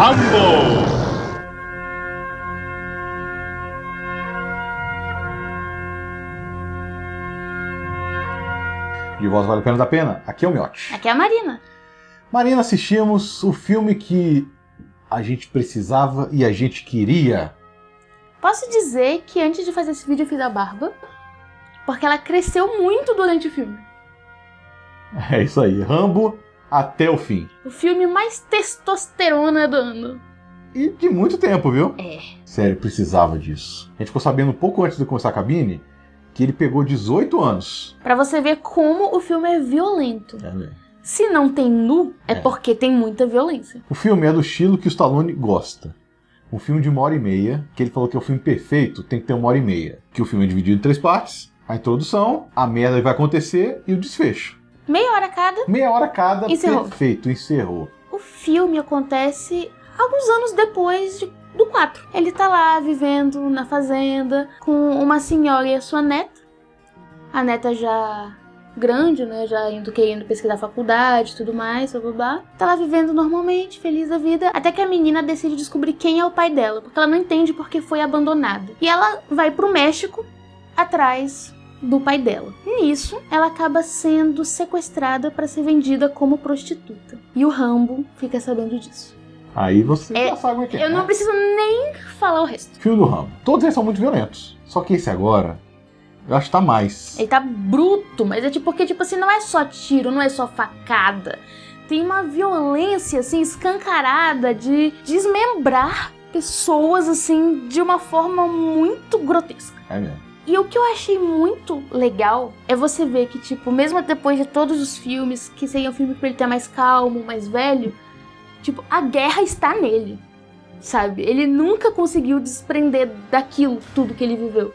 Rambo! De volta vale a pena da pena. Aqui é o Miotti. Aqui é a Marina. Marina, assistimos o filme que a gente precisava e a gente queria. Posso dizer que antes de fazer esse vídeo eu fiz a barba, porque ela cresceu muito durante o filme. É isso aí, Rambo até o fim. O filme mais testosterona do ano. E de muito tempo, viu? É. Sério, precisava disso. A gente ficou sabendo um pouco antes de começar a cabine que ele pegou 18 anos. Pra você ver como o filme é violento. É, né? Se não tem nu, é, É. porque tem muita violência. O filme é do estilo que o Stallone gosta. Um filme de uma hora e meia, que ele falou que é o filme perfeito, tem que ter uma hora e meia. Que o filme é dividido em três partes. A introdução, a merda vai acontecer e o desfecho. Meia hora cada. Meia hora cada, Encerrou. perfeito, encerrou. O filme acontece alguns anos depois de- do 4. Ele tá lá vivendo na fazenda com uma senhora e a sua neta. A neta já grande, né? Já indo querendo pesquisar faculdade e tudo mais, blá blá blá. Tá lá vivendo normalmente, feliz da vida, até que a menina decide descobrir quem é o pai dela, porque ela não entende porque foi abandonada. E ela vai pro México atrás do pai dela. Nisso, ela acaba sendo sequestrada para ser vendida como prostituta. E o Rambo fica sabendo disso. Aí você É, já sabe é que é. Eu não né? preciso nem falar o resto. Filme do Rambo. Todos eles são muito violentos. Só que esse agora, eu acho que tá mais. Ele tá bruto, mas é tipo porque, tipo assim, não é só tiro, não é só facada. Tem uma violência, assim, escancarada de desmembrar pessoas, assim, de uma forma muito grotesca. É mesmo. E o que eu achei muito legal é você ver que, tipo, mesmo depois de todos os filmes, que seria um filme pra ele ter mais calmo, mais velho, tipo, a guerra está nele. Sabe? Ele nunca conseguiu desprender daquilo tudo que ele viveu.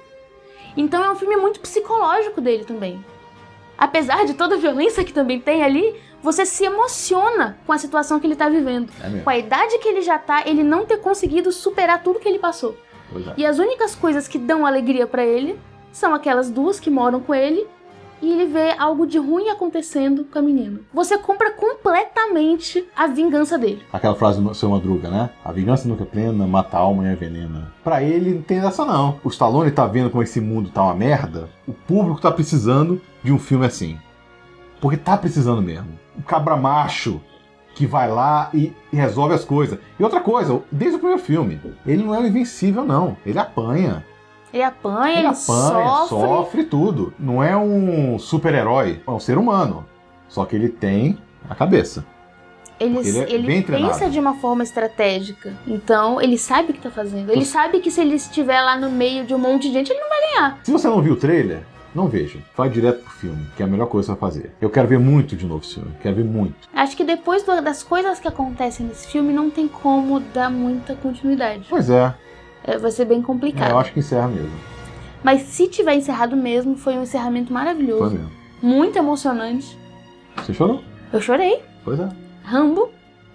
Então é um filme muito psicológico dele também. Apesar de toda a violência que também tem ali, você se emociona com a situação que ele tá vivendo. É. Com a idade que ele já tá, ele não ter conseguido superar tudo que ele passou. É. E as únicas coisas que dão alegria pra ele são aquelas duas que moram com ele e ele vê algo de ruim acontecendo com a menina. Você compra completamente a vingança dele. Aquela frase do seu Madruga, né? A vingança nunca é plena, mata a alma e envenena. Pra ele não tem essa não. O Stallone tá vendo como esse mundo tá uma merda. O público tá precisando de um filme assim. Porque tá precisando mesmo. O cabra macho que vai lá e, resolve as coisas. E outra coisa, desde o primeiro filme, ele não é o invencível não. Ele apanha. Ele apanha, Ele apanha, sofre. sofre tudo. Não é um super-herói, é um ser humano. Só que ele tem a cabeça. Ele, Ele é ele pensa de uma forma estratégica. Então, ele sabe o que tá fazendo. Ele sabe que se ele estiver lá no meio de um monte de gente, ele não vai ganhar. Se você não viu o trailer, não veja. Vai direto pro filme, que é a melhor coisa vai fazer. Eu quero ver muito de novo esse filme. Quero ver muito. Acho que depois das coisas que acontecem nesse filme, não tem como dar muita continuidade. Pois é, É, vai ser bem é, complicado. eu acho que encerra mesmo. Mas se tiver encerrado mesmo, foi um encerramento Foi maravilhoso. mesmo. Muito emocionante. Você chorou? Eu chorei. Pois é. Rambo.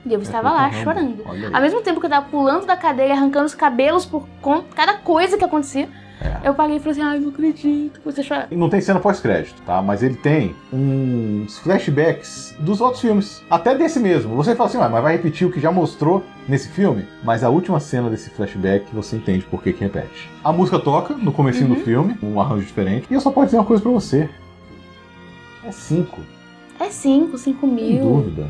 E eu estava É, lá foi chorando. Ao mesmo tempo que eu tava pulando da cadeira arrancando os cabelos por cada coisa que acontecia, É. eu paguei e falei assim: ai, não acredito, você chorar. Não tem cena pós-crédito, tá? Mas ele tem uns flashbacks dos outros filmes. Até desse mesmo. Você fala assim, "Ué, mas vai repetir o que já mostrou nesse filme? Mas a última cena desse flashback você entende por que que repete. A música toca no comecinho do Uhum. filme, um arranjo diferente. E eu só posso dizer uma coisa pra você. É cinco, É 5, 5 sem mil. dúvida.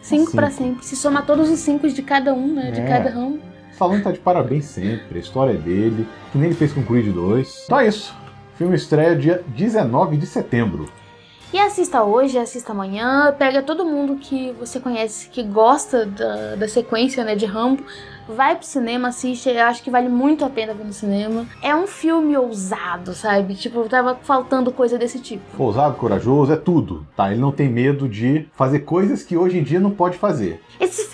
5 cinco. pra sempre. Se somar todos os 5 de cada um, né? De É. cada ramo. Stallone tá de parabéns sempre, a história é dele, que nem ele fez com Creed 2. Então é isso. O filme estreia dia 19 de setembro. E assista hoje, assista amanhã, pega todo mundo que você conhece que gosta da, da sequência né, de Rambo, vai pro cinema, assiste, eu acho que vale muito a pena ver no cinema. É um filme ousado, sabe? Tipo, tava faltando coisa desse tipo. Ousado, corajoso, é tudo, tá? Ele não tem medo de fazer coisas que hoje em dia não pode fazer. Esse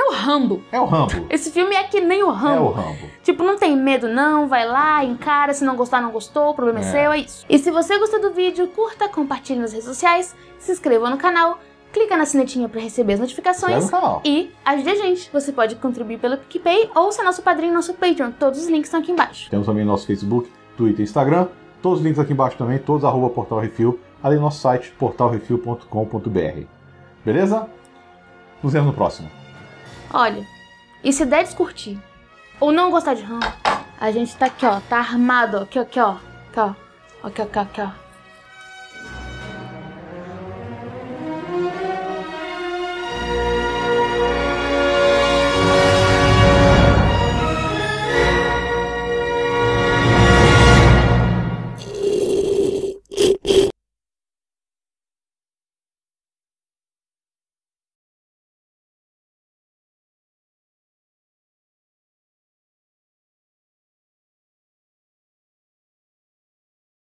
nem o Rambo. É o Rambo. Esse filme é que nem o É o Rambo. Rambo. Tipo, não tem medo não, vai lá, encara, se não gostar, não gostou, o problema é, É. seu, é isso. E se você gostou do vídeo, curta, compartilhe nas redes sociais, se inscreva no canal, clica na sinetinha pra receber as notificações. E ajude a gente. Você pode contribuir pelo PicPay ou ser nosso padrinho no nosso Patreon. Todos os links estão aqui embaixo. Temos também nosso Facebook, Twitter e Instagram. Todos os links aqui embaixo também, todos arroba Portal Refil, além do nosso site portalrefil.com.br. Beleza? Nos vemos no próximo. Olha, E se der descurtir ou não gostar de Rambo, a gente tá aqui, ó. Tá armado, ó, aqui, ó. Aqui, ó. Aqui, ó, aqui, ó. Aqui, ó.